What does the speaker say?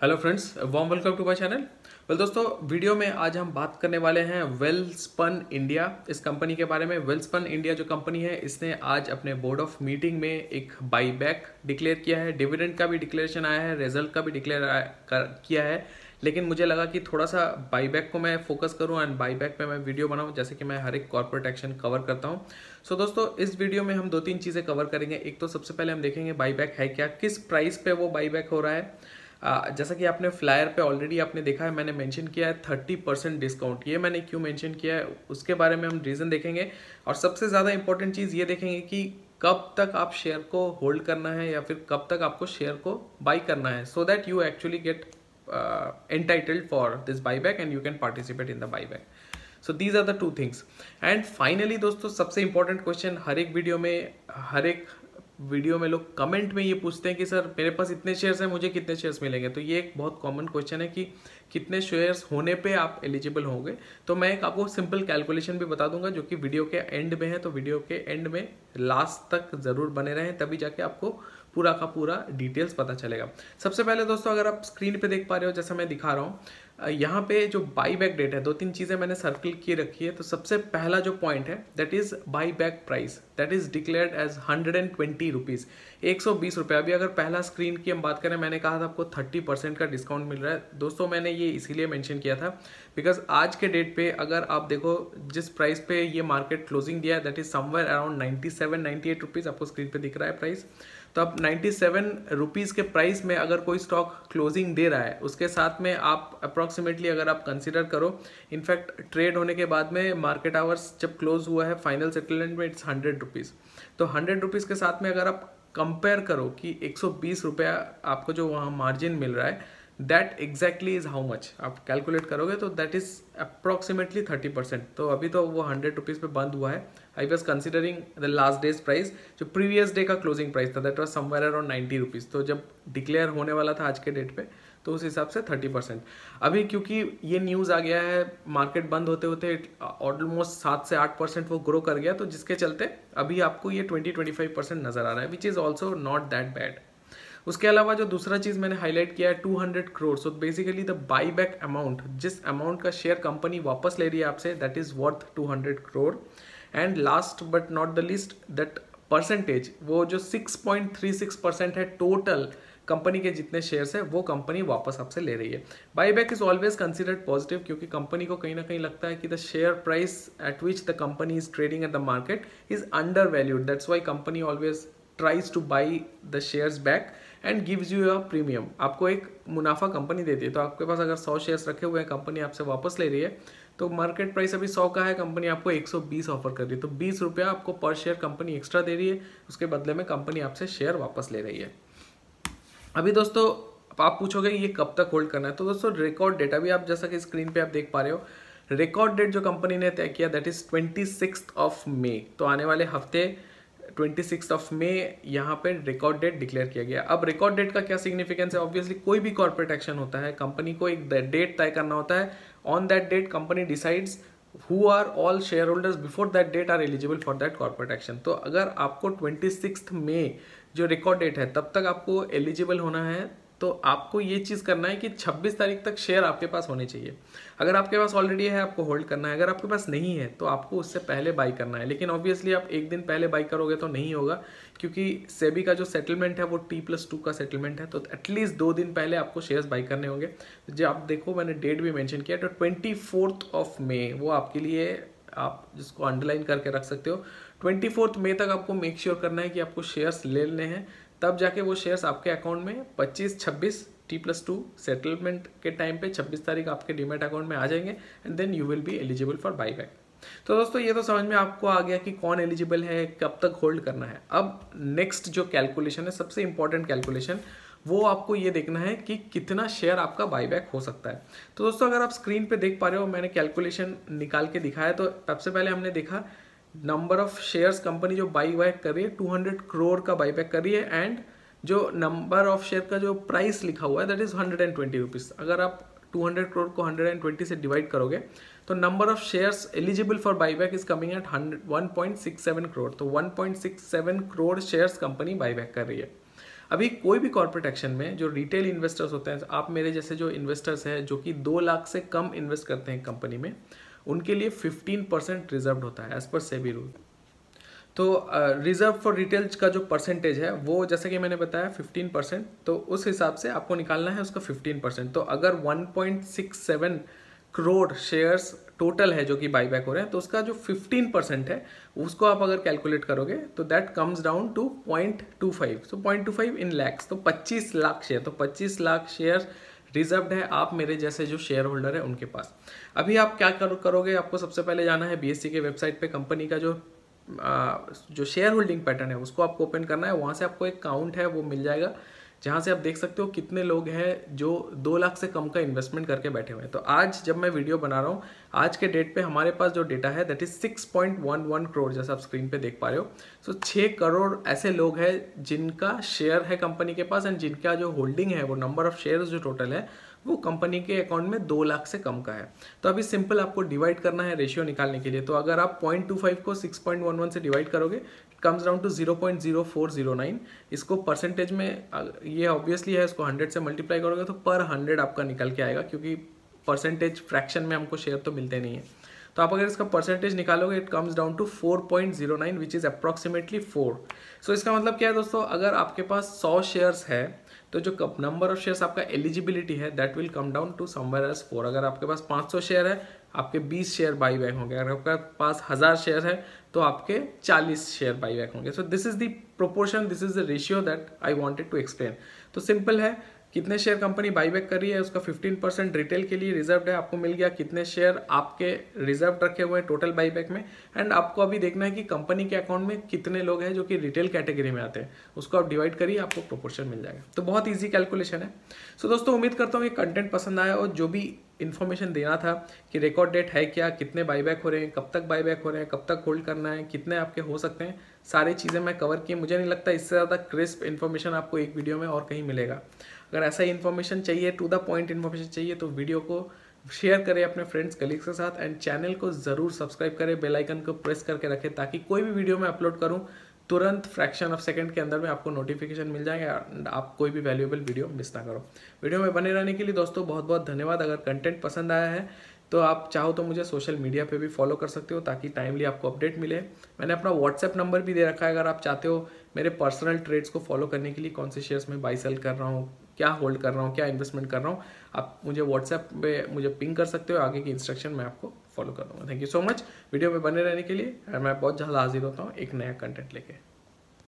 Hello friends warm welcome to my channel well दोस्तों video में आज हम बात करने वाले हैं वेलस्पन इंडिया इस कंपनी के बारे में वेलस्पन इंडिया जो कंपनी है इसने आज अपने बोर्ड ऑफ़ मीटिंग में एक बाई बैक डिक्लेयर किया है। डिविडेंड का भी डिक्लेरेशन आया है रिज़ल्ट का भी डिक्लेयर किया है। लेकिन मुझे लगा कि थोड़ा सा बाई बैक को मैं फोकस करूँ एंड बाई बैक पे मैं वीडियो बनाऊँ जैसे कि मैं हर एक कॉर्पोरेट एक्शन कवर करता हूँ। सो so, दोस्तों इस वीडियो में हम दो तीन चीज़ें कवर करेंगे। एक तो सबसे पहले हम देखेंगे बाई बैक है क्या किस प्राइस पे वो बाई बैक हो रहा है। जैसा कि आपने फ्लायर पे ऑलरेडी आपने देखा है, मैंने मेंशन किया है थर्टी परसेंट डिस्काउंट ये मैंने क्यों मेंशन किया है, उसके बारे में हम रीज़न देखेंगे। और सबसे ज़्यादा इंपॉर्टेंट चीज़ ये देखेंगे कि कब तक आप शेयर को होल्ड करना है या फिर कब तक आपको शेयर को बाई करना है। So that you actually get entitled for this buy back and you can participate in the buy so these are the two things and finally दोस्तों, सबसे इंपॉर्टेंट क्वेश्चन हर एक वीडियो में, हर एक वीडियो में लोग कमेंट में ये पूछते हैं कि, सर, मेरे पास इतने शेयर्स हैं, मुझे कितने शेयर्स मिलेंगे? तो ये एक बहुत कॉमन क्वेश्चन है कि कितने शेयर्स होने पे आप एलिजिबल होंगे। तो मैं एक आपको सिंपल कैलकुलेशन भी बता दूँगा, जो कि वीडियो के एंड में है। तो वीडियो के एंड में लास्ट तक ज़रूर बने रहें, तभी जाके आपको पूरा का पूरा डिटेल्स पता चलेगा। सबसे पहले दोस्तों, अगर आप स्क्रीन पे देख पा रहे हो, जैसा मैं दिखा रहा हूँ यहाँ पे जो बाई बैक डेट है दो तीन चीज़ें मैंने सर्किल की रखी है तो सबसे पहला जो पॉइंट है that is buy back price that is declared as hundred and twenty rupees एक सौ बीस रुपये। अभी अगर पहला स्क्रीन की हम बात करें, मैंने कहा था आपको थर्टी परसेंट का डिस्काउंट मिल रहा है। दोस्तों, मैंने ये इसीलिए मैंशन किया था बिकॉज़ आज के डेट पे अगर आप देखो, जिस प्राइस पे ये मार्केट क्लोजिंग दिया है that is somewhere around ninety seven ninety eight rupees आपको स्क्रीन पे दिख रहा है प्राइस तो अब नाइन्टी सेवन रुपीज़ के प्राइस में अगर कोई स्टॉक क्लोजिंग दे रहा है, उसके साथ में आप अप्रॉक्सीमेटली अगर आप कंसिडर करो इनफैक्ट ट्रेड होने के बाद में मार्केट आवर्स जब क्लोज हुआ है फाइनल सेटलमेंट में इट्स हंड्रेड रुपीज़ तो हंड्रेड रुपीज़ के साथ में अगर आप कंपेयर करो कि एक सौ बीस रुपया आपको जो वहाँ मार्जिन मिल रहा है that exactly is how much आप कैलकुलेट करोगे तो that is approximately thirty percent तो अभी तो वो हंड्रेड रुपीज़ पे बंद हुआ है। I was considering the last day's price जो प्रीवियस डे का क्लोजिंग प्राइस था that was somewhere around ninety rupees तो जब डिक्लेयर होने वाला था आज के डेट पे तो उस हिसाब से थर्टी परसेंट अभी क्योंकि ये न्यूज़ आ गया है मार्केट बंद होते होते ऑलमोस्ट सात से आठ परसेंट वो ग्रो कर गया तो जिसके चलते अभी आपको ये ट्वेंटी ट्वेंटी फाइव परसेंट नज़र आ रहा है which is also not that bad उसके अलावा जो दूसरा चीज़ मैंने हाईलाइट किया है 200 crore so basically the buy back amount जिस अमाउंट का शेयर कंपनी वापस ले रही है आपसे that is worth 200 crore and last but not the list that percentage वो जो 6.36 परसेंट है टोटल कंपनी के जितने शेयर्स है, वो कंपनी वापस आपसे ले रही है। Buy back is always considered positive क्योंकि कंपनी को कहीं ना कहीं लगता है कि the share price at which the company is trading at the market is under valued that's why company always tries to buy the shares back and gives you a premium आपको एक मुनाफा कंपनी देती है तो आपके पास अगर सौ shares रखे हुए हैं कंपनी आपसे वापस ले रही है तो मार्केट प्राइस अभी सौ का है कंपनी आपको 120 ऑफ़र कर रही है। तो बीस रुपया आपको पर शेयर कंपनी एक्स्ट्रा दे रही है, उसके बदले में कंपनी आपसे शेयर वापस ले रही है। अभी दोस्तों आप पूछोगे ये कब तक होल्ड करना है? तो दोस्तों रिकॉर्ड डेट अभी आप जैसा कि स्क्रीन पे आप देख पा रहे हो रिकॉर्ड डेट जो कंपनी ने तय किया that is twenty of May तो आने वाले हफ़्ते ट्वेंटी सिक्स ऑफ़ मे यहाँ पर रिकॉर्ड डेट डिक्लेयर किया गया। अब रिकॉर्ड डेट का क्या सिग्निफिकेंस है? ऑब्वियसली कोई भी कॉर्पोरेट एक्शन होता है कंपनी को एक डेट तय करना होता है। On that date company decides who are all share holders before that date are eligible for that corporate action तो अगर आपको ट्वेंटी सिक्स मे जो रिकॉर्ड डेट है, तब तक आपको एलिजिबल होना है तो आपको ये चीज़ करना है कि 26 तारीख तक शेयर आपके पास होने चाहिए। अगर आपके पास ऑलरेडी है, आपको होल्ड करना है। अगर आपके पास नहीं है तो आपको उससे पहले बाई करना है। लेकिन ऑब्वियसली आप एक दिन पहले बाई करोगे तो नहीं होगा, क्योंकि सेबी का जो सेटलमेंट है, वो टी प्लस टू का सेटलमेंट है। तो एटलीस्ट दो दिन पहले आपको शेयर्स बाई करने होंगे। जो आप देखो, मैंने डेट भी मैंशन किया तो ट्वेंटी ऑफ़ मे वो आपके लिए आप जिसको अंडरलाइन करके रख सकते हो। ट्वेंटी फोर्थ मे तक आपको मेक श्योर sure करना है कि आपको शेयर्स ले लेने हैं। तब जाके वो शेयर्स आपके अकाउंट में 25 26 टी प्लस टू सेटलमेंट के टाइम पे 26 तारीख आपके डीमेट अकाउंट में आ जाएँगे and then you will be eligible for buy back तो दोस्तों, ये तो समझ में आपको आ गया कि कौन एलिजिबल है, कब तक होल्ड करना है। अब नेक्स्ट जो कैलकुलेशन है, सबसे इंपॉर्टेंट कैलकुलेशन वो आपको ये देखना है कि कितना शेयर आपका बाईबैक हो सकता है। तो दोस्तों, अगर आप स्क्रीन पे देख पा रहे हो, मैंने कैलकुलेशन निकाल के दिखाया तो सबसे पहले हमने देखा नंबर ऑफ़ शेयर्स कंपनी जो बाई बैक कर रही है 200 करोड़ का बाई बैक कर रही है एंड जो नंबर ऑफ़ शेयर का जो प्राइस लिखा हुआ है that is hundred and twenty rupees अगर आप 200 करोड़ को 120 से डिवाइड करोगे तो number of shares eligible for buyback is coming at one point six seven crore तो one point six seven crore shares company buyback कर रही है. अभी कोई भी कॉर्पोरेट एक्शन में जो रिटेल इन्वेस्टर्स होते हैं, आप मेरे जैसे जो इन्वेस्टर्स हैं, जो कि दो लाख से कम इन्वेस्ट करते हैं कंपनी में उनके लिए फिफ्टीन परसेंट रिज़र्व होता है एज पर सेबी रूल तो रिज़र्व फॉर रिटेल का जो परसेंटेज है, वो जैसे कि मैंने बताया 15 परसेंट तो उस हिसाब से आपको निकालना है उसका 15 परसेंट तो अगर 1.67 करोड़ शेयर्स टोटल है जो कि बाईबैक हो रहे हैं तो उसका जो 15 परसेंट है, उसको आप अगर कैलकुलेट करोगे तो that comes down to point two five so point two five in lakhs तो 25 लाख शेयर तो 25 लाख शेयर रिज़र्व है आप मेरे जैसे जो शेयर होल्डर है उनके पास। अभी आप क्या कर, करोगे? आपको सबसे पहले जाना है बीएससी के वेबसाइट पे कंपनी का जो जो शेयर होल्डिंग पैटर्न है उसको आपको ओपन करना है। वहाँ से आपको एक काउंट है वो मिल जाएगा। जहाँ से आप देख सकते हो कितने लोग हैं जो दो लाख से कम का इन्वेस्टमेंट करके बैठे हुए हैं। तो आज जब मैं वीडियो बना रहा हूँ आज के डेट पे हमारे पास जो डेटा है that is six point one one crore जैसा आप स्क्रीन पे देख पा रहे हो। सो so, छः करोड़ ऐसे लोग हैं जिनका शेयर है कंपनी के पास एंड जिनका जो होल्डिंग है वो नंबर ऑफ़ शेयर जो टोटल है वो कंपनी के अकाउंट में दो लाख से कम का है। तो अभी सिंपल आपको डिवाइड करना है रेशियो निकालने के लिए। तो अगर आप पॉइंट टू फाइव को सिक्स पॉइंट वन वन से डिवाइड करोगे comes down to zero point zero four zero nine इसको परसेंटेज में ये ऑब्वियसली है, इसको हंड्रेड से मल्टीप्लाई करोगे तो पर हंड्रेड आपका निकल के आएगा, क्योंकि परसेंटेज फ्रैक्शन में हमको शेयर तो मिलते नहीं है। तो आप अगर इसका परसेंटेज निकालोगे it comes down to four point zero nine which is approximately four so इसका मतलब क्या है दोस्तों? अगर आपके पास सौ शेयर्स है तो जो नंबर ऑफ़ शेयर्स आपका एलिजिबिलिटी है that will come down to somewhere as four अगर आपके पास 500 शेयर है, आपके 20 शेयर बाई बैक होंगे। अगर आपके पास हज़ार शेयर है तो आपके 40 शेयर बाई बैक होंगे। So this is the proportion this is the ratio that I wanted to explain तो सिंपल है। कितने शेयर कंपनी बाईबैक कर रही है उसका 15 परसेंट रिटेल के लिए रिज़र्व है आपको मिल गया कितने शेयर आपके रिज़र्व रखे हुए हैं टोटल बाईबैक में। एंड आपको अभी देखना है कि कंपनी के अकाउंट में कितने लोग हैं जो कि रिटेल कैटेगरी में आते हैं। उसको आप डिवाइड करिए आपको प्रोपोर्शन मिल जाएगा। तो बहुत ईजी कैलकुलेशन है। सो so, दोस्तों उम्मीद करता हूँ ये कंटेंट पसंद आया और जो भी इन्फॉर्मेशन देना था कि रिकॉर्ड डेट है क्या कितने बाईबैक हो रहे हैं कब तक बाईबैक हो रहे हैं कब तक होल्ड करना है कितने आपके हो सकते हैं सारी चीज़ें मैं कवर की मुझे नहीं लगता इससे ज़्यादा क्रिस्प इन्फॉर्मेशन आपको एक वीडियो में और कहीं मिलेगा। अगर ऐसा ही इन्फॉर्मेशन चाहिए टू द पॉइंट इन्फॉर्मेशन चाहिए तो वीडियो को शेयर करें अपने फ्रेंड्स कलीग्स के साथ एंड चैनल को ज़रूर सब्सक्राइब करें। बेल आइकन को प्रेस करके रखें ताकि कोई भी वीडियो मैं अपलोड करूँ, तुरंत फ्रैक्शन ऑफ़ सेकंड के अंदर में आपको नोटिफिकेशन मिल जाएगा एंड आप कोई भी वैल्यूएबल वीडियो मिस ना करो। वीडियो में बने रहने के लिए दोस्तों बहुत बहुत धन्यवाद। अगर कंटेंट पसंद आया है तो आप चाहो तो मुझे सोशल मीडिया पे भी फॉलो कर सकते हो ताकि टाइमली आपको अपडेट मिले। मैंने अपना व्हाट्सएप नंबर भी दे रखा है, अगर आप चाहते हो मेरे पर्सनल ट्रेड्स को फॉलो करने के लिए कौन से शेयर्स में बाई सेल कर रहा हूँ, क्या होल्ड कर रहा हूँ, क्या इन्वेस्टमेंट कर रहा हूँ, आप मुझे व्हाट्सएप पे मुझे पिंग कर सकते हो, आगे की इंस्ट्रक्शन मैं आपको फॉलो कर दूँगा। Thank you so much video में बने रहने के लिए मैं बहुत जल्द हाजिर होता हूँ एक नया कंटेंट लेके।